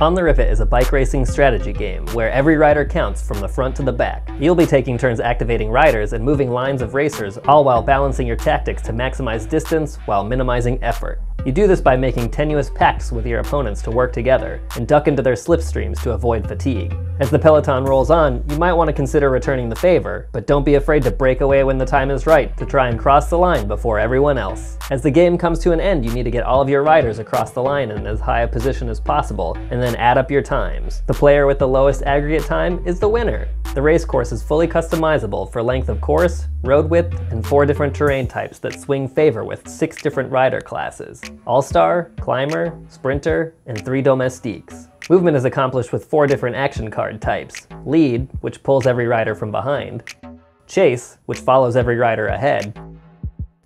On the Rivet is a bike racing strategy game where every rider counts from the front to the back. You'll be taking turns activating riders and moving lines of racers, all while balancing your tactics to maximize distance while minimizing effort. You do this by making tenuous pacts with your opponents to work together and duck into their slipstreams to avoid fatigue. As the peloton rolls on, you might want to consider returning the favor, but don't be afraid to break away when the time is right to try and cross the line before everyone else. As the game comes to an end, you need to get all of your riders across the line in as high a position as possible, and then add up your times. The player with the lowest aggregate time is the winner. The race course is fully customizable for length of course, road width, and four different terrain types that swing favor with six different rider classes. All-Star, Climber, Sprinter, and three Domestiques. Movement is accomplished with four different action card types. Lead, which pulls every rider from behind. Chase, which follows every rider ahead.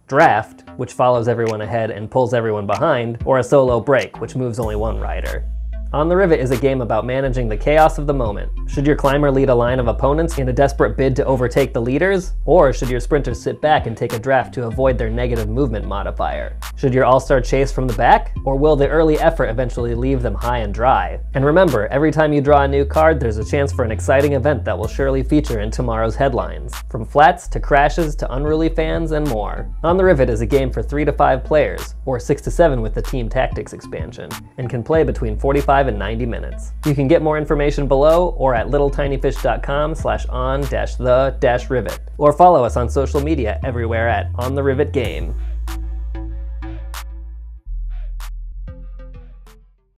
Draft, which follows everyone ahead and pulls everyone behind. Or a solo break, which moves only one rider. On the Rivet is a game about managing the chaos of the moment. Should your climber lead a line of opponents in a desperate bid to overtake the leaders? Or should your sprinters sit back and take a draft to avoid their negative movement modifier? Should your all-star chase from the back? Or will the early effort eventually leave them high and dry? And remember, every time you draw a new card, there's a chance for an exciting event that will surely feature in tomorrow's headlines. From flats to crashes to unruly fans and more. On the Rivet is a game for 3 to 5 players, or 6 to 7 with the Team Tactics expansion, and can play between 45 and 90 minutes. You can get more information below or at littletinyfish.com slash on dash the dash rivet, or follow us on social media everywhere at On the Rivet Game.